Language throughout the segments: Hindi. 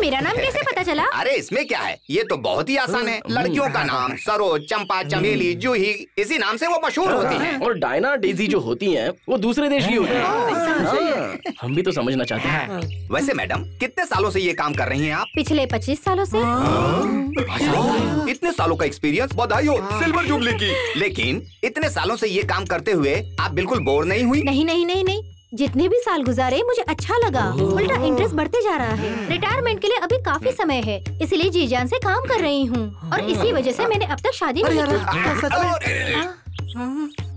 मेरा नाम कैसे पता चला? अरे इसमें क्या है? ये तो बहुत ही आसान है। लड़कियों का नाम सरोज चंपा चमेली जूही इसी नाम से वो मशहूर होती हैं। और डायना डेजी जो होती हैं वो दूसरे देश की होती हैं। हाँ, हम भी तो समझना चाहते हैं। वैसे मैडम कितने सालों से ये काम कर रही हैं आप? पिछले पच्चीस सालों से। इतने सालों का एक्सपीरियंस बधाई हो सिल्वर जुबली की। लेकिन इतने सालों से ये काम करते हुए आप बिल्कुल बोर नहीं हुई? नहीं नहीं नहीं नहीं। जितने भी साल गुजारे मुझे अच्छा लगा। उल्टा इंटरेस्ट बढ़ते जा रहा है। रिटायरमेंट के लिए अभी काफ़ी समय है इसलिए जी जान से काम कर रही हूँ। और इसी वजह से मैंने अब तक शादी नहीं की।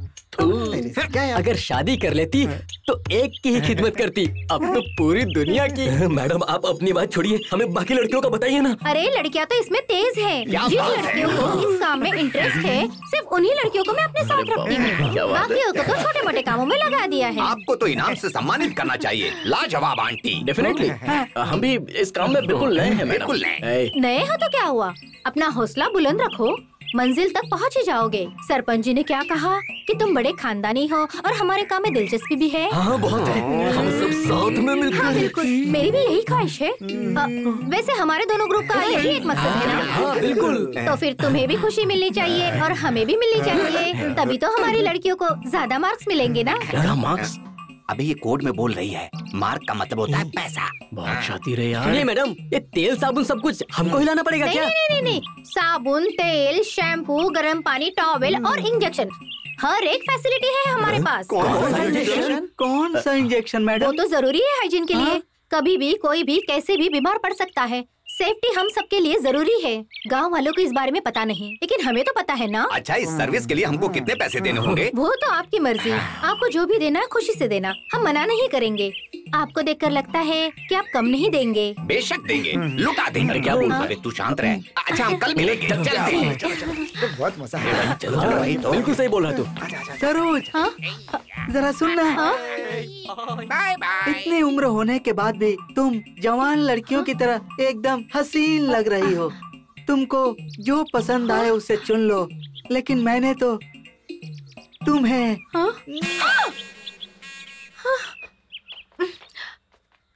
हाँ। अगर शादी कर लेती तो एक की ही खिदमत करती। अब तो पूरी दुनिया की। मैडम आप अपनी बात छोड़िए। हमें बाकी लड़कियों का बताइए ना। अरे लड़कियाँ तो इसमें तेज है। जिन लड़कियों को इस काम में इंटरेस्ट है सिर्फ़ उन्हीं लड़कियों को मैं अपने साथ रखती हूँ। बाकियों को तो छोटे मोटे कामों में लगा दिया है। आपको तो इनाम ऐसी सम्मानित करना चाहिए। लाजवाब आंटी। डेफिनेटली हम भी इस काम में बिल्कुल नए हैं बिल्कुल नए। नए हो तो क्या हुआ? अपना हौसला बुलंद रखो। मंजिल तक पहुँच ही जाओगे। सरपंच जी ने क्या कहा? कि तुम बड़े खानदानी हो और हमारे काम में दिलचस्पी भी है। हाँ बहुत है। हम सब साथ में मिलकर हाँ बिल्कुल। मेरी भी यही ख्वाहिश है। आ, वैसे हमारे दोनों ग्रुप का यही एक मकसद है ना? हाँ बिल्कुल। तो फिर तुम्हें भी खुशी मिलनी चाहिए और हमें भी मिलनी चाहिए। तभी तो हमारी लड़कियों को ज़्यादा मार्क्स मिलेंगे ना? मार्क्स अभी ये कोड में बोल रही है मार्क का मतलब होता है पैसा। बहुत शातिर है यार। सुनिए मैडम ये तेल साबुन सब कुछ हमको हिलाना पड़ेगा नहीं क्या? नहीं नहीं नहीं साबुन तेल शैम्पू गर्म पानी टॉवेल और इंजेक्शन। हर एक फैसिलिटी है हमारे पास। कौन सा इंजेक्शन? कौन सा इंजेक्शन वो तो ज़रूरी है हाइजीन के लिए। कभी भी कोई भी कैसे भी बीमार पड़ सकता है। सेफ्टी हम सबके लिए ज़रूरी है। गाँव वालों को इस बारे में पता नहीं लेकिन हमें तो पता है ना? अच्छा इस सर्विस के लिए हमको कितने पैसे देने होंगे? वो तो आपकी मर्ज़ी। आपको जो भी देना है खुशी से देना। हम मना नहीं करेंगे। आपको देखकर लगता है कि आप कम नहीं देंगे। बेशक देंगे। लुटा देंगे। क्या बोल रहा है? तू शांत रह। अच्छा हम कल मिलेंगे। हैं बहुत मज़ा है चलो हाँ, वही तो। बिल्कुल सही बोल रहा तू सरोज हाँ? जरा सुनना हाँ? बाय बाय इतनी उम्र होने के बाद भी तुम जवान लड़कियों की तरह एकदम हसीन लग रही हो। तुमको जो पसंद आए उसे चुन लो लेकिन मैंने तो तुम्हें हाँ?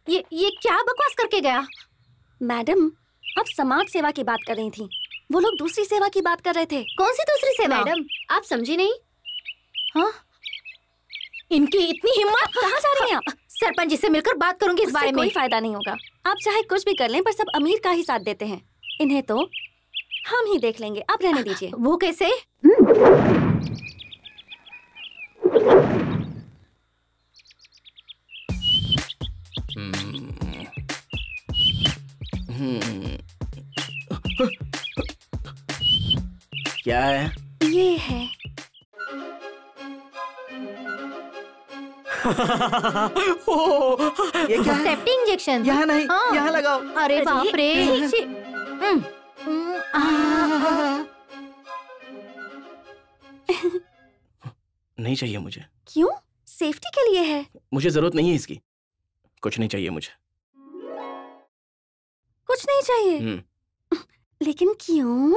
ये ये क्या बकवास करके गया? मैडम आप समाज सेवा की बात कर रही थी। वो लोग दूसरी सेवा की बात कर रहे थे। कौन सी दूसरी सेवा? मैडम आप समझी नहीं? हाँ? इनकी इतनी हिम्मत कहाँ जा रही हैं? आप सरपंच जी से मिलकर बात करूँगी इस बारे में। कोई फ़ायदा नहीं होगा। आप चाहे कुछ भी कर लें पर सब अमीर का ही साथ देते हैं। इन्हें तो हम ही देख लेंगे। आप रहने दीजिए। वो कैसे? हम्म। क्या है? ये है। ये क्या है? सेफ्टी इंजेक्शन यहाँ नहीं हाँ। यहाँ लगाओ। अरे बाप रे। हम्म, हम्म, नहीं चाहिए मुझे। क्यों? सेफ्टी के लिए है। मुझे ज़रूरत नहीं है इसकी। कुछ नहीं चाहिए मुझे। कुछ नहीं चाहिए। हम्म, लेकिन क्यों?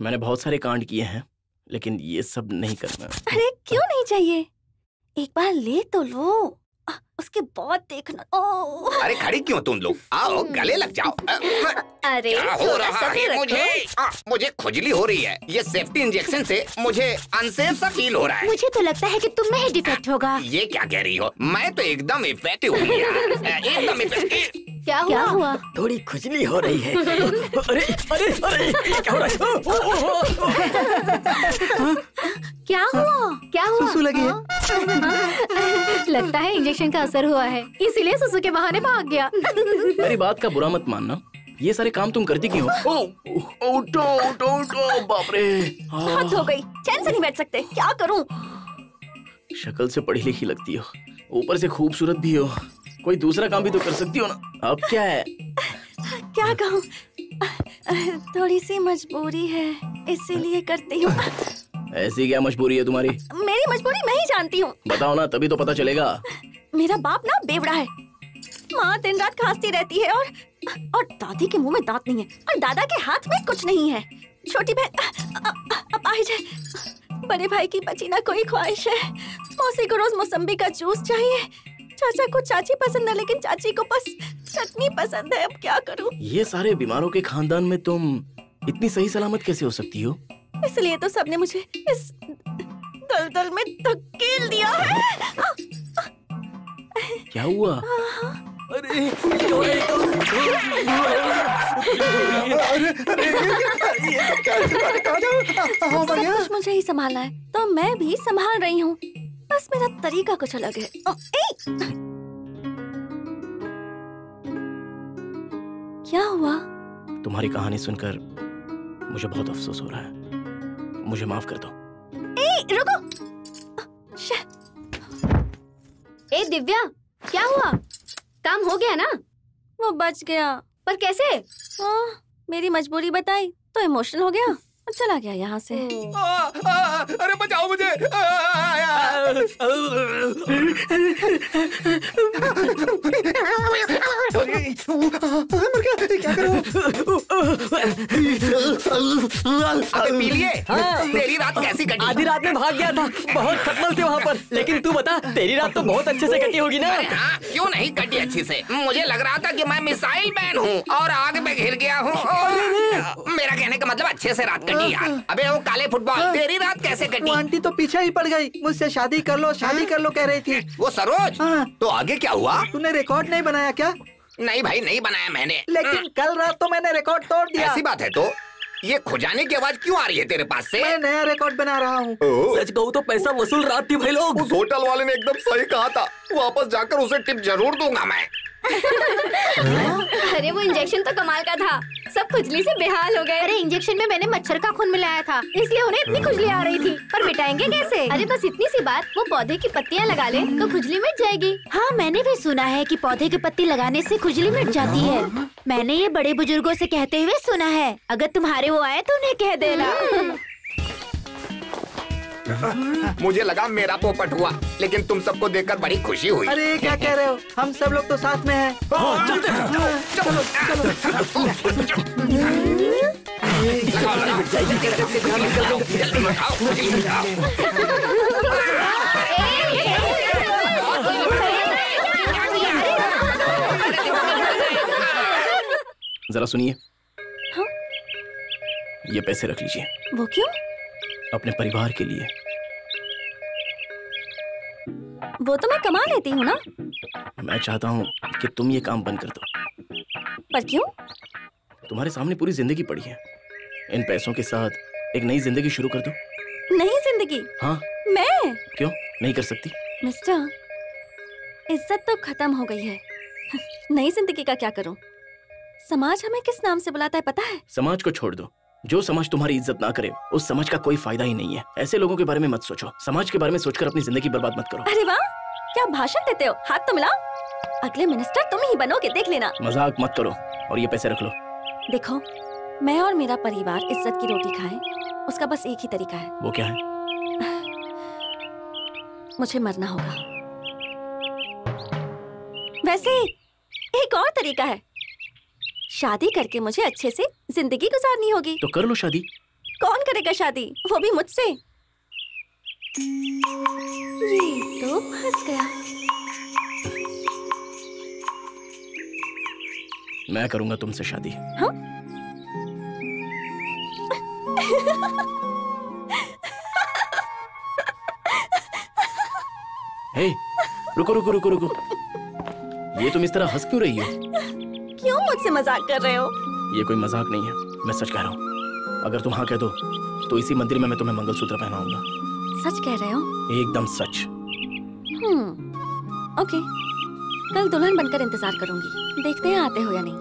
मैंने बहुत सारे कांड किए हैं लेकिन ये सब नहीं करना। अरे क्यों नहीं चाहिए? एक बार ले तो लो। आ, उसके बहुत देखना। ओ। अरे खड़ी क्यों तुम लोग? आओ गले लग जाओ। अरे क्या हो रहा है। मुझे? आ, मुझे खुजली हो रही है। ये सेफ्टी इंजेक्शन से मुझे अनसेफ सा फील हो रहा है। मुझे तो लगता है कि तुम में ही डिफेक्ट होगा। ये क्या कह रही हो? मैं तो एकदम इफ़ेक्टिव हूँ एकदम इफ़ेक्टिव क्या हुआ, क्या हुआ? थोड़ी खुजली हो रही है। अरे अरे अरे क्या हो रहा है। क्या हुआ? क्या हुआ? सुसु लगी है। हाँ? लगता है इंजेक्शन का असर हुआ है इसीलिए सुसु के बहाने भाग गया। मेरी बात का बुरा मत मानना। ये सारे काम तुम करती क्यों ओ, ओ, उठो उठो उठो बाप रे। हाँ, हद हो गई। चैन से नहीं बैठ सकते। क्या करूँ? शक्ल से पढ़ी लिखी लगती हो। ऊपर से खूबसूरत भी हो। कोई दूसरा काम भी तो कर सकती हो ना? अब क्या है? क्या कहूँ? थोड़ी सी मजबूरी है इसीलिए करती हूँ। ऐसी क्या मजबूरी है तुम्हारी? मेरी मजबूरी मैं ही जानती हूँ। बताओ ना तभी तो पता चलेगा। मेरा बाप ना बेवड़ा है। माँ दिन रात खांसती रहती है और और दादी के मुँह में दांत नहीं है और दादा के हाथ में कुछ नहीं है। छोटी बहन बड़े भाई की बची ना कोई ख्वाहिश है। मौसी को रोज मौसम्बी का जूस चाहिए। चाचा को चाची पसंद है लेकिन चाची को बस चटनी पसंद है। अब क्या करूँ? ये सारे बीमारों के खानदान में तुम इतनी सही सलामत कैसे हो सकती हो? इसलिए तो सबने मुझे इस दलदल में धकेल दिया है। क्या हुआ? अरे कुछ मुझे ही संभालना है तो मैं भी संभाल रही हूँ। बस मेरा तरीका कुछ अलग है। ओ, क्या हुआ? तुम्हारी कहानी सुनकर मुझे बहुत अफसोस हो रहा है। मुझे माफ़ कर दो। ए, रुको। ए दिव्या क्या हुआ? काम हो गया ना? वो बच गया। पर कैसे? ओ, मेरी मजबूरी बताई तो इमोशनल हो गया। चला गया यहाँ से। अरे बचाओ मुझे तेरी रात कैसी कटी आधी रात में भाग गया था। बहुत खतमल थे वहाँ पर। लेकिन तू बता तेरी रात तो बहुत अच्छे से कटी होगी ना। हाँ क्यों नहीं कटी अच्छी से? मुझे लग रहा था कि मैं मिसाइल मैन हूँ और आग में घिर गया हूँ। मेरा कहने का मतलब अच्छे से रात कटी यार। अबे वो काले फुटबॉल तेरी रात कैसे कटी? आंटी तो पीछे ही पड़ गई। मुझसे शादी कर लो शादी कर लो कह रही थी। वो सरोज? हाँ। तो आगे क्या हुआ? तूने रिकॉर्ड नहीं बनाया क्या? नहीं भाई नहीं बनाया मैंने। लेकिन कल रात तो मैंने रिकॉर्ड तोड़ दिया। ऐसी बात है तो? ये खुजाने की आवाज़ क्यों आ रही है तेरे पास से? मैं नया रिकॉर्ड बना रहा हूँ। सच कहूँ तो पैसा वसूल रहा थी भाई लोग। उस होटल वाले ने एकदम सही कहा था। वापस जाकर उसे टिप ज़रूर दूँगा मैं। अरे वो इंजेक्शन तो कमाल का था। सब खुजली से बेहाल हो गए। अरे इंजेक्शन में मैंने मच्छर का खून मिलाया था। इसलिए उन्हें इतनी खुजली आ रही थी। पर मिटाएँगे कैसे? अरे बस इतनी सी बात वो पौधे की पत्तियाँ लगा ले तो खुजली मिट जाएगी। हाँ मैंने भी सुना है कि पौधे की पत्ती लगाने से खुजली मिट जाती है। मैंने ये बड़े बुज़ुर्गों से कहते हुए सुना है अगर तुम्हारे वो आए तो उन्हें कह देना मुझे लगा मेरा पोपट हुआ लेकिन तुम सबको देखकर बड़ी खुशी हुई अरे क्या कह रहे हो हम सब लोग तो साथ में हैं लगाओ। जल्दी जरा सुनिए। हाँ? ये पैसे रख लीजिए। वो क्यों? अपने परिवार के लिए। वो तो मैं कमा लेती हूँ ना। मैं चाहता हूँ कि तुम ये काम बंद कर दो। पर क्यों? तुम्हारे सामने पूरी ज़िंदगी पड़ी है। इन पैसों के साथ एक नई ज़िंदगी शुरू कर दो। नई ज़िंदगी? हाँ। मैं? क्यों? नहीं कर सकती। मिस्टर इज़्ज़त तो खत्म हो गई है। नई ज़िंदगी का क्या करूँ? समाज हमें किस नाम से बुलाता है पता है? समाज को छोड़ दो। जो समाज तुम्हारी इज़्ज़त ना करे उस समाज का कोई फ़ायदा ही नहीं है। ऐसे लोगों के बारे में मत सोचो। समाज के बारे में सोचकर अपनी ज़िंदगी बर्बाद मत करो। अरे वाह! क्या भाषण देते हो? हाथ तो मिलाओ। अगले मिनिस्टर तुम ही बनोगे देख लेना। मज़ाक मत करो और ये पैसे रख लो। देखो मैं और मेरा परिवार इज़्ज़त की रोटी खाए उसका बस एक ही तरीका है। वो क्या है? मुझे मरना होगा। वैसे एक और तरीका है। शादी करके मुझे अच्छे से ज़िंदगी गुजारनी होगी। तो कर लो शादी। कौन करेगा शादी? वो भी मुझसे। ये तो फंस गया। मैं करूँगा तुमसे शादी। हाँ? हे रुको रुको रुको रुको। ये तुम इस तरह हंस क्यों रही हो? मुझसे मज़ाक कर रहे हो। ये कोई मज़ाक नहीं है। मैं सच कह रहा हूँ। अगर तुम हाँ कह दो तो इसी मंदिर में मैं तुम्हें मंगलसूत्र पहनाऊँगा। सच कह रहे हो? एकदम सच। हम्म ओके। कल दुल्हन बनकर इंतज़ार करूँगी। देखते हैं आते हो या नहीं।